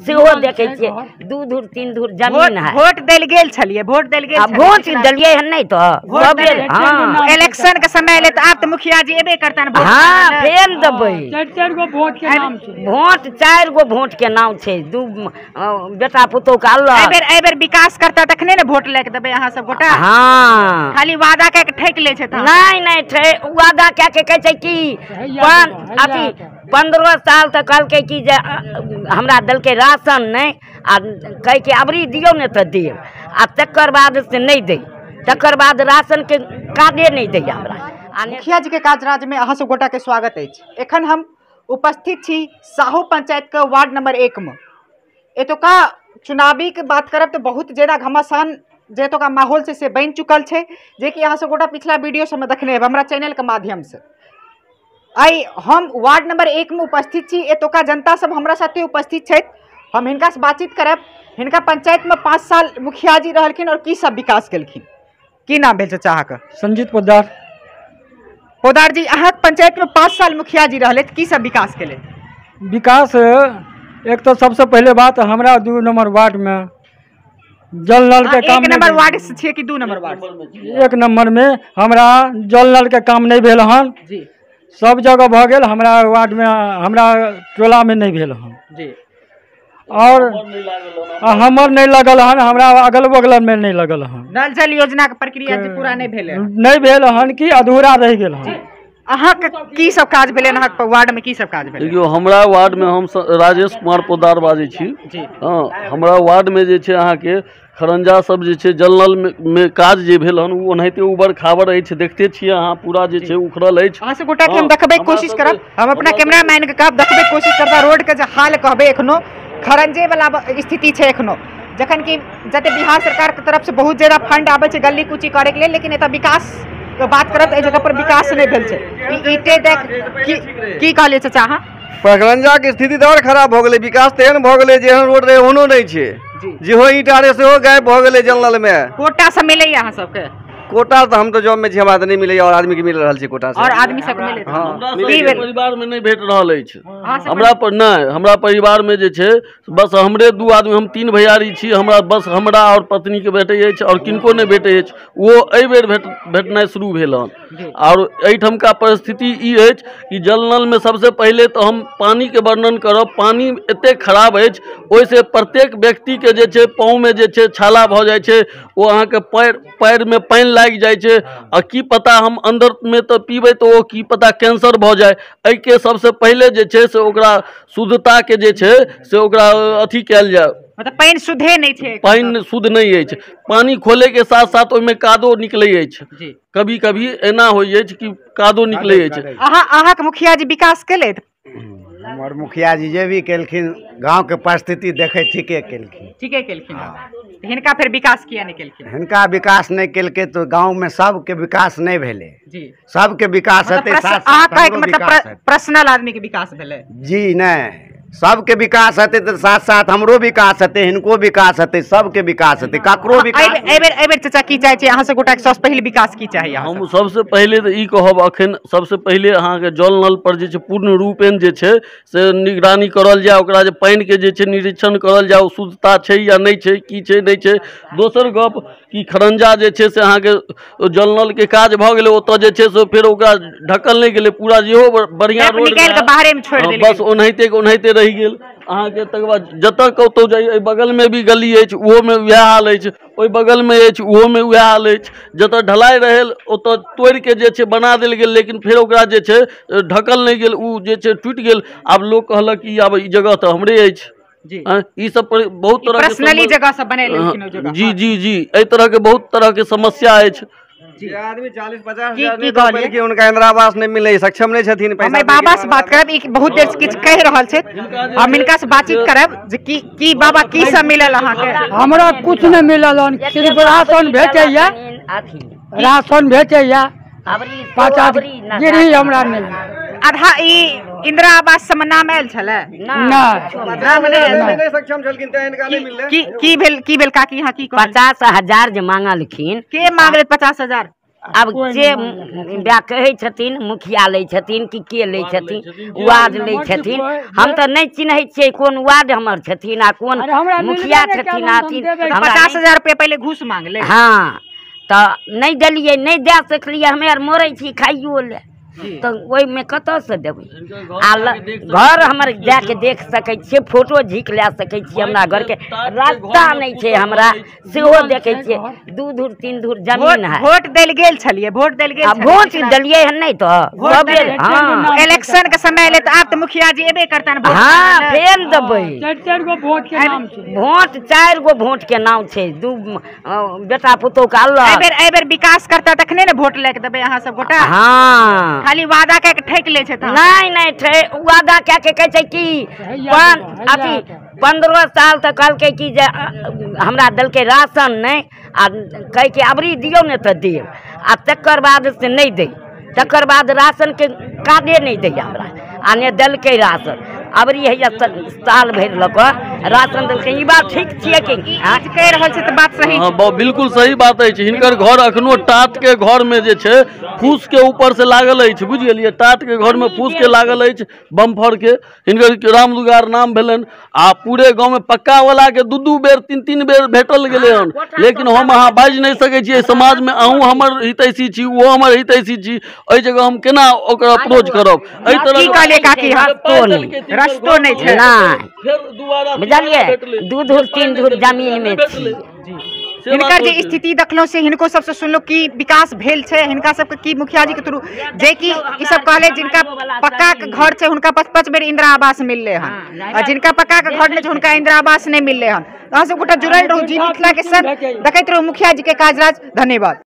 सेहो देखै छियै दू धूर तीन धूर ज़मीन है। वोट देल गेल छलिए वोट देल गेल वोट देलियै हन नहीं तो। हाँ। इलेक्शन के समय ले तो आप तो मुखिया जी एबे करता है हाँ फेर देबै। चारि चारि गो वोट के नाम छै। वोट चारि गो वोट के नाम छै दू बेटा पुतोह के अल्लाह। एबेर एबेर विकास करता तखने ने वोट लेके देबै अहाँ सब गोटा। हाँ। खाली वादा कऽ के ठैक ले छै नहीं वादा क्या के कहै छै कि अथी पंद्रह साल तक कहलकै कि जे हमरा देलकै राशन नहीं आ कहै कि अबरी दियौ ने तऽ देब आ तकर बाद से नहीं दै। तकर बाद राशन के कार्डे नहीं दै मुखिया जी के काजराज में अहाँ गोटा के स्वागत अछि। एखन हम उपस्थित छी साहू पंचायत के वार्ड नंबर एक में। एतुका चुनावी के बात करब तऽ बहुत ज़्यादा घमासान जे एतुका माहौल छै से बन चुकल है जे कि अहाँ गोटा पिछला वीडियो सबमे देखने हेब, हमरा चैनल के माध्यम से। आइ हम वार्ड नंबर एक में उपस्थित छी। एतुका जनता सब हमरा साथे उपस्थित छथि। हम हिनका से बातचीत करब। हिनका पंचायत में पाँच साल मुखिया जी रहलखिन और की सब विकास केलखिन? की नाम भेल चाचा अहाँके? संजीत पोदार पोदार जी अहाँ पंचायत में पाँच साल मुखिया जी रहले की सब विकास केले विकास एक तो सबसे पहले बात हमारा दू नंबर वार्ड में जल नल के काम एक नंबर वार्ड से कि दू नंबर वार्ड एक नंबर में हमरा जल नल के काम नहीं भेल हन। जी। सब जगह भऽ गेल हमरा वार्ड में हमरा टोला में नहीं भेल हन। जी। और हमर नहीं लगल हन हमरा। अगल बगल में नहीं लगल हन नल जल योजना के प्रक्रिया जी पूरा नहीं भेले नहीं भेल हन कि अधूरा रह गेल हन। अहाँके की सब काज भेले अहाँके वार्ड में की सब काज भेले देखियौ हमरा वार्डमे हम राजेश कुमार पोदार बाजै छी। जी। हँ हमरा वार्डमे जे छै अहाँके खरंजा सब जे छै जल नल मे, मे काज जे भेल हन ओ ओनाहिते उबर खाबर अछि। देखते छियै अहाँ पूरा जे छै उखड़ल अछि। अहाँ से गोटा के हम देखबै कोशिश करब। हम अपना कैमरा मैन के कहब देखबै कोशिश करता रोड के जे हाल कहबै एखनो खरंजे वाला स्थिति छै एखनो। जखन कि जते बिहार सरकार के तरफ़ से बहुत ज़्यादा फंड आबै छै गली कूची करे के लेल लेकिन एतऽ विकास के बात करब तऽ एहि जगह पर विकास नहीं भेल छै। ईटे देख की की कहलियै चाचा अहाँ? पगरंजाके स्थिति तऽ आओर खराब भऽ गेलै विकास तऽ एहन भऽ गेलै जे एहन रोड रहै ओहनो नहि छै। जी। जेहो ईंटा रहै सेहो गायब भऽ गेलै जंगलमे। कोटा सब मिलैए अहाँ सबके? कोटा तो हम तऽ जॉबमे छी हमरा तऽ नहि मिलैए और आदमीके मिल रहल छै कोटा से। और आदमी सबके मिलै हाँ, की सबके भेल? परिवारमे नहि भेट रहल अछि। सबके- हमरा पर नहि हमरा परिवारमे जे छै बस हमरे दू आदमी हम तीन भैयारी छी हमरा बस हमरा और पत्नीके भेटै अछि और किनको नहि भेटै अछि ओ एहि बेर भेट भेटनाइ शुरू भेल हन और एहिठमका परिस्थिति ई अछि कि जल नल में सबसे पहिले तऽ हम पानी के वर्णन करब। पानी एतेक खराब अछि ओहिसँ प्रत्येक व्यक्तिके जे छै पाँवमे जे छै छाला भऽ जाइ छै ओ अहाँके पैर में पानि लागि जाइ छै आ की पता हम अन्दरमे तऽ पीबै तऽ ओ की पता कैंसर भऽ जाय एहिके सबसे पहिले जे छै से ओकरा शुद्धताके जे छै से ओकरा अथी कयल जाय। मतलब पानि शुद्धे नहि छै। पानि शुद्ध नहीं अछि। पानि खोलेके साथ साथ ओहिमे कादो निकलै अछि। कभी कभी एना होइ अछि कि कादो निकलै अछि। अहाँ अहाँके मुखिया जी विकास केलथि? हमर मुखिया जी जे भी केलखिन गांवके परिस्थिति देखै ठीके केलखिन। ठीके केलखिन। तऽ हिनका फिर विकास किया नहीं केलखिन? हिनका विकास नहीं केलकै तो गाँव में सबके विकास नहीं भेले। जी। सबके विकास मतलब हेतै मतलब विकास प्र- पर्सनल आदमी के विकास भेले। जी नहीं सबके विकास हेतै तऽ साथ साथ हमरो विकास हेतै हिनको विकास हेतै सबके विकास हेतै ककरो विकास बेर चाचा की चाहै छी? अहाँ से गोटा के सबसे पहिल विकास की चाही हम सबसे पहिले तऽ ई कहब अखन सबसे पहिले अहाँके जल नल पर जे छै पूर्ण रूपेण जे छै से निगरानी करल जाय ओकरा जे पानिके जे छै निरीक्षण करल जाय ओ शुद्धता छै या नहि छै की छै नहि छै। दोसर गप कि खरंजा जे छै से अहाँके जल नलके काज भऽ गेलै ओतऽ जे छै से फेर ओकरा ढकल नहि गेलै पूरा जेहो ब- बढ़िआँ रोड निकालि कऽ बाहरेमे छोड़ि हाँ, देल बस गेलै। ओनाहिते ओनाहिते रहि गेल। अहाँके तकर बाद जतऽ कतहु जाइए एहि बगलमे भी गली अछि ओहोमे उएह हाल अछि। ओहि बगलमे अछि ओहोमे उएह हाल अछि। जतऽ ढलाइ रहल ओतऽ तोड़ि के जे छै बना देल गेल लेकिन फेर ओकरा जे छै ढकल नहि गेल ओ जे छै टूटि गेल। आब लोक कहलक कि आब ई जगह तऽ हमरे अछि। जी। हाँ, ई सब पर बहुत तरह पर्सनली जगह सब बना लेलखिन ओहि जगह। जी जी जी। एहि तरह के बहुत तरह के समस्या अछि। जे। आदमी चालीस पचास की- हज़ार की नहीं दऽ कहलियै? पेलखिन, हुनका इंदिरा आवास नहीं मिले? सक्षम नहीं छथिन पैसा हमें दै के बाबा से बात करब बहुत देर से किछु कहि रहल छै। हम इनका से बातचीत करब जे की की बाबा की सब मिलल हमरा कुछ नहीं मिलल हन। सिर्फ़ राशन भेटैया। राशन भेटैया। अबरी पाँच गिरी हमरा नहीं आधा ई इंदिरा आवास सब नाम आयल छलै। तैं की की भेल की भेल काकी यहाँ की पचास हज़ार जे मांगलखिन। के मांगले पचास हज़ार? अब जे कहै छथिन मुखिया लै छथिन कि के लै छथिन वार्ड लै छथिन। हम तऽ नहि चिन्है छियै कोन वार्ड हमर छथिन आ कोन मुखिया छथिन अथिन पचास हज़ार रुपया पहले घूस मांग ले हाँ तऽ नहि देलियै नहि दए सकलियै हमें आर मरै छी खाइयो ले तऽ ओहिमे कतऽसँ देबै? आ घर हमर जाके देख सकै छियै फ़ोटो झीक लए सकै छियै हमरा घरके। रास्ता नहि छै हमरा सेहो देखै छियै दू धूर तीन धूर ज़मीन है। वोट देल गेल छलिए वोट देल गेल वोट देलियै हन नहीं तो वोट हाँ। इलेक्शन के समय ले तो आप तो मुखिया जी एबे करता है हाँ ले। फेर देबै। चारि चारि गो वोट के नाम छै। भोट चारि के नाम दू बेटा पुतोह के अल्लाह। एहि बेर विकास करता तखने ने वोट लेके देबै अहाँ सब गोटा। हाँ। खाली वादा कऽ के ठैक ले छै तऽ। नहीं नहीं थे वादा क्या के कहै छै कि तो, अथी तो। पंद्रह साल तक कहलकै कि जे हमरा देलकै राशन नहीं आ कहै कि अबरी दियौ ने तऽ देब आ तकर बाद से नहीं दै। तकर बाद राशन के कार्डे नहीं दै हमरा आ ने देलकै राशन। अबरी हैया स- साल भरि लऽ कऽ राशन देलकै ई बात ठीक छियै कि? आज कहि रहल छै तऽ बात सही हाँ बिल्कुल सही बात अछि। हिनकर घर अखनो टाट के घर में जे छै फूस के ऊपर से लागल अछि बुझ गेलियै टाट के घर में फूस के लागल अछि बम्फर के हिनकर राम दुगार नाम भेलनि। आ पूरे गाँव में पक्का वाला के दू दू बेर तीन तीन बेर भेटल गेलै हन। लेकिन हम अहाँ बाजि नहि सकै छियै समाज में अहूँ हमर हितैषी छी ओ हमर हितैषी छी। एहि जगह हम केना ओकर अप्रोच करब? एहि रस्तो नहि छै। भेटलै। दू धूर तीन धूर ज़मीन में हिनकर जे स्थिति देखलहुँ से हिनको सबसे सुनलहुँ कि विकास भेल छै। हिनका सबके की मुखिया जी के थ्रू? जे कि ई सब कहले जिनका पक्का के घर छै हुनका पाँच पाँच बेर इंदिरा आवास मिलले हन। आ जिनका पक्का के घर नहीं छै हुनका इंदिरा आवास नहीं मिलले हन। अहाँ सब गोटा जुड़ल रहू जी मिथिला के संग देखैत रहू मुखिया जी के काजराज। धन्यवाद।